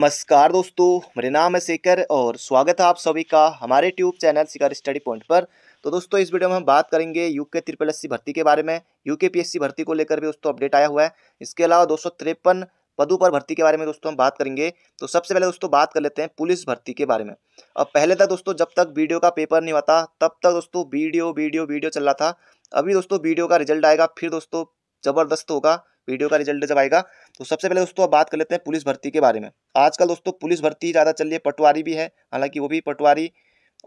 नमस्कार दोस्तों, मेरे नाम है शेखर और स्वागत है आप सभी का हमारे tube channel Shikar study point पर। तो दोस्तों, इस वीडियो में हम बात करेंगे यूके ट्रिपल एस भर्ती के बारे में। यूके पीएससी भर्ती को लेकर भी दोस्तों अपडेट आया हुआ है। इसके अलावा दो सौ तिरपन पदों पर भर्ती के बारे में दोस्तों हम बात करेंगे। तो सबसे पहले दोस्तों बात कर लेते हैं पुलिस भर्ती के बारे में। अब पहले तक दोस्तों, जब तक वीडियो का पेपर नहीं होता तब तक दोस्तों वीडियो वीडियो वीडियो चल रहा था। अभी दोस्तों वीडियो का रिज़ल्ट आएगा, फिर दोस्तों ज़बरदस्त होगा। वीडियो का रिज़ल्ट जब आएगा तो सबसे पहले दोस्तों बात कर लेते हैं पुलिस भर्ती के बारे में। आजकल दोस्तों पुलिस भर्ती ज़्यादा चल रही है, पटवारी भी है, हालाँकि वो भी पटवारी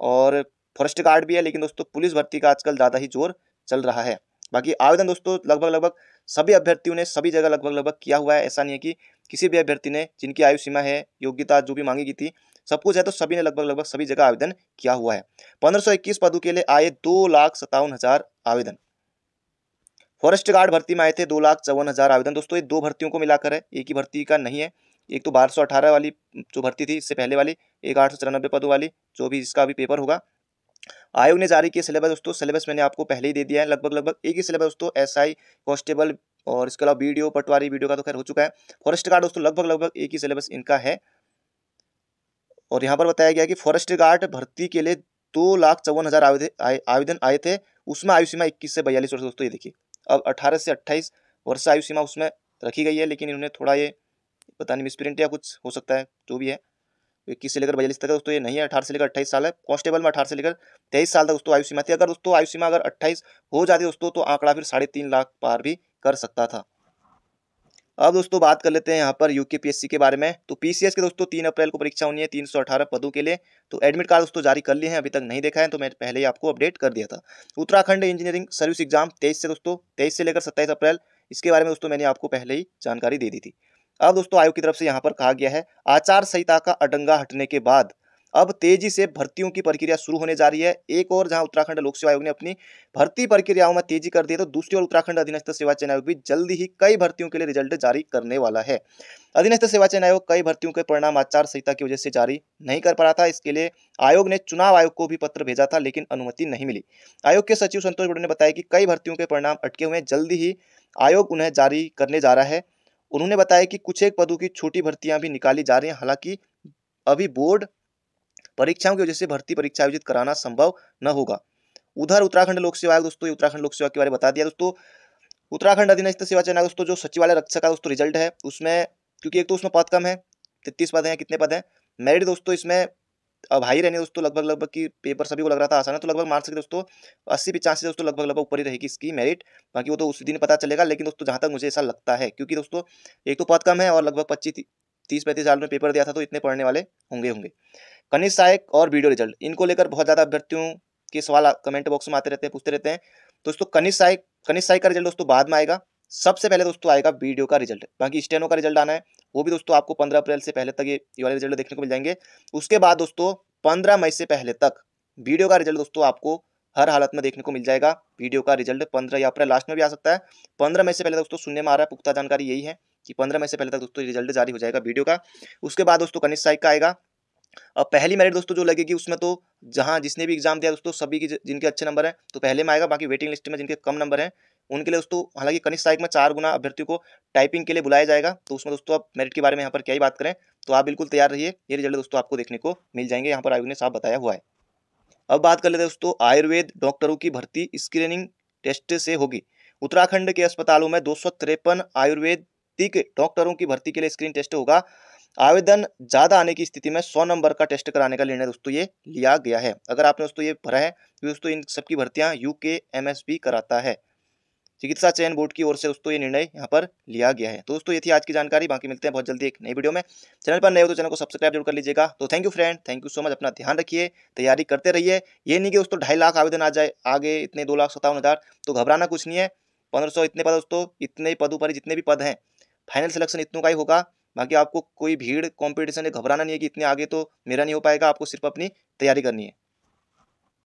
और फॉरेस्ट गार्ड भी है, लेकिन दोस्तों पुलिस भर्ती का आजकल ज़्यादा ही ज़ोर चल रहा है। बाकी आवेदन दोस्तों लगभग लगभग सभी अभ्यर्थियों ने सभी जगह लगभग लगभग किया हुआ है, ऐसा नहीं है कि किसी भी अभ्यर्थी ने जिनकी आयु सीमा है, योग्यता जो भी मांगी गई थी, सब कुछ है तो सभी ने लगभग लगभग सभी जगह आवेदन किया हुआ है। पंद्रह पदों के लिए आए दो लाख सत्तावन हज़ार आवेदन। फॉरेस्ट गार्ड भर्ती में आए थे, दो लाख चौवन हज़ार आवेदन। दोस्तों, ये दो भर्तियों को मिलाकर है। एक ही भर्ती का नहीं है। एक तो बारह सौ अठारह वाली, जो भर्ती थी, इससे पहले वाली, एक आठ सौ चौरानबे पदों वाली, जो भी इसका भी पेपर होगा। आयोग ने जारी किया सिलेबस दोस्तों। सिलेबस मैंने आपको पहले ही दे दिया है। लगभग लगभग एक ही सिलेबस दोस्तों। एसआई कांस्टेबल और इसके अलावा वीडियो पटवारी वीडियो का तो खैर हो चुका है। फॉरेस्ट गार्ड दोस्तों, लगभग लगभग एक ही सिलेबस इनका है। और यहाँ पर बताया गया कि फॉरेस्ट गार्ड भर्ती के लिए दो लाख चौवन हज़ार आवेदन आए थे। उसमें आयु सीमा इक्कीस से बयालीस वर्ष, दोस्तों, ये देखिए। अब अठारह से अट्ठाईस वर्ष आयु सीमा उसमें रखी गई है, लेकिन इन्होंने थोड़ा ये, पता नहीं, मिसप्रिंट या कुछ हो सकता है, जो भी है। इक्कीस से लेकर बयालीस तक दोस्तों, ये नहीं है अठारह से लेकर अट्ठाईस साल है। कॉन्स्टेबल में अठारह से लेकर तेईस साल तक दोस्तों आयु सीमा थी। अगर दोस्तों आयु सीमा अगर अट्ठाईस हो जाती दोस्तों तो आंकड़ा फिर साढ़े तीन लाख पार भी कर सकता था। अब दोस्तों बात कर लेते हैं यहाँ पर यूके के बारे में। तो पीसीएस के दोस्तों तीन अप्रैल को परीक्षा होनी है तीन सौ अठारह पदों के लिए। तो एडमिट कार्ड दोस्तों जारी कर लिए हैं, अभी तक नहीं देखा है तो मैं पहले ही आपको अपडेट कर दिया था। उत्तराखंड इंजीनियरिंग सर्विस एग्ज़ाम तेईस से दोस्तों, तेईस से लेकर सत्ताईस अप्रैल, इसके बारे में दोस्तों मैंने आपको पहले ही जानकारी दे दी थी। अब दोस्तों आयोग की तरफ़ से यहाँ पर कहा गया है, आचार संहिता का अडंगा हटने के बाद अब तेज़ी से भर्तियों की प्रक्रिया शुरू होने जा रही है। एक और जहाँ उत्तराखंड लोक सेवा आयोग ने अपनी भर्ती प्रक्रियाओं में तेज़ी कर दी है तो दूसरी ओर उत्तराखंड अधीनस्थ सेवा चयन आयोग भी जल्दी ही कई भर्तियों के लिए रिज़ल्ट जारी करने वाला है। अधीनस्थ सेवा चयन आयोग कई भर्तियों के परिणाम आचार संहिता की वजह से जारी नहीं कर पा रहा था। इसके लिए आयोग ने चुनाव आयोग को भी पत्र भेजा था, लेकिन अनुमति नहीं मिली। आयोग के सचिव संतोष गुड़ ने बताया कि कई भर्तियों के परिणाम अटके हुए जल्दी ही आयोग उन्हें जारी करने जा रहा है। उन्होंने बताया कि कुछ एक पदों की छोटी भर्तियाँ भी निकाली जा रही हैं। हालाँकि अभी बोर्ड परीक्षाओं की वजह से भर्ती परीक्षा आयोजित कराना संभव न होगा। उधर उत्तराखंड लोक सेवा आयोग दोस्तों उत्तराखंड लोक सेवा के बारे में बता दिया दोस्तों। उत्तराखंड अधीनस्थ सेवा चयन दोस्तों, जो सचिवालय रक्षक का दोस्तों रिज़ल्ट है, उसमें क्योंकि एक तो उसमें पद कम है, तैतीस पद हैं कितने पद हैं मेरिट दोस्तों इसमें अब हाई रहने दोस्तों, लगभग लगभग की पेपर सभी को लग रहा था आसान है तो लगभग मार्क्स सकते दोस्तों अस्सी पचासी दोस्तों लगभग लगभग ऊपर ही रहेगी इसकी मेरिट बाकी वो तो उसी दिन पता चलेगा, लेकिन दोस्तों जहाँ तक मुझे ऐसा लगता है, क्योंकि दोस्तों एक तो पद कम है और लगभग पच्चीस, तीस, पैंतीस साल में पेपर दिया था तो इतने पढ़ने वाले होंगे होंगे। कनिष्ठ सहायक और वीडियो रिज़ल्ट। इनको लेकर बहुत ज़्यादा अभ्यर्थियों के सवाल कमेंट बॉक्स में आते रहते हैं, पूछते रहते हैं। दोस्तों, कनिष्ठ सहायक कनिष्ठ सहायक का रिज़ल्ट दोस्तों बाद में आएगा। सबसे पहले दोस्तों आएगा वीडियो का रिज़ल्ट। बाकी स्टेनो का रिज़ल्ट आना है, वो भी दोस्तों आपको पंद्रह अप्रैल से पहले तक ये वाले रिज़ल्ट देखने को मिल जाएँगे। उसके बाद दोस्तों, पंद्रह मई से पहले तक वीडियो का रिज़ल्ट दोस्तों आपको हर हालत में देखने को मिल जाएगा। वीडियो का रिज़ल्ट पंद्रह या अप्रैल लास्ट में भी आ सकता है। पंद्रह मई से पहले दोस्तों सुनने में आ रहा है, पुख्ता जानकारी यही है कि पंद्रह मई से पहले तक दोस्तों रिज़ल्ट जारी हो जाएगा वीडियो का। उसके बाद दोस्तों कनिष्ठ साइक का आएगा पहली मेरिट दोस्तों जो लगेगी उसमें तो जहाँ जिसने भी एग्ज़ाम दिया दोस्तों, सभी की जिनके अच्छे नंबर हैं तो पहले में आएगा, बाकी वेटिंग लिस्ट में जिनके कम नंबर हैं, उनके लिए दोस्तों, हालाँकि कनिष्ठ सहायक में चार गुना अभ्यर्थियों को टाइपिंग के लिए बुलाया जाएगा तो उसमें दोस्तों आप मेरिट के बारे में यहाँ पर क्या ही बात करें तो आप बिल्कुल तैयार रहिए, ये रिज़ल्ट दोस्तों आपको देखने को मिल जाएँगे, यहाँ पर आयोग ने साफ़ बताया हुआ है। अब बात कर लेते दोस्तों, आयुर्वेद डॉक्टरों की भर्ती स्क्रीनिंग टेस्ट से होगी। उत्तराखंड के अस्पतालों में दो सौ तिरपन आयुर्वेदिक डॉक्टरों की भर्ती के लिए स्क्रीन टेस्ट होगा आवेदन ज़्यादा आने की स्थिति में सौ नंबर का टेस्ट कराने का निर्णय दोस्तों ये लिया गया है। अगर आपने दोस्तों ये भरा है तो दोस्तों इन सबकी भर्तियाँ यू के कराता है। चिकित्सा चयन बोर्ड की ओर से दोस्तों ये निर्णय यहाँ पर लिया गया है। तो दोस्तों ये थी आज की जानकारी, बाकी मिलते हैं बहुत जल्दी एक नई वीडियो में। चैनल पर नए हो तो चैनल को सब्सक्राइब ज़रूर कर लीजिएगा। तो thank you friend thank you so much अपना ध्यान रखिए, तैयारी करते रहिए। ये नहीं कि दोस्तों ढाई लाख आवेदन आ जाए, आगे इतने दो लाख सत्तावन हज़ार तो घबराना कुछ नहीं है। पंद्रह इतने पद दोस्तों, इतने पदों पर जितने भी पद हैं फाइनल सिलेक्शन इतनों का ही होगा। बाकी आपको कोई भीड़ कॉम्पिटिशन घबराना नहीं है कि इतने आगे तो मेरा नहीं हो पाएगा, आपको सिर्फ़ अपनी तैयारी करनी है।